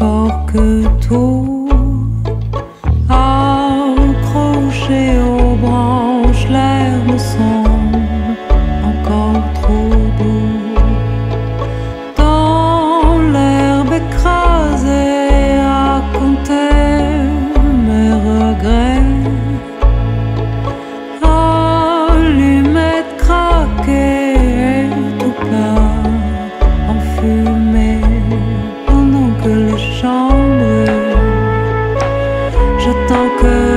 fort que tout, accroché au j'attends que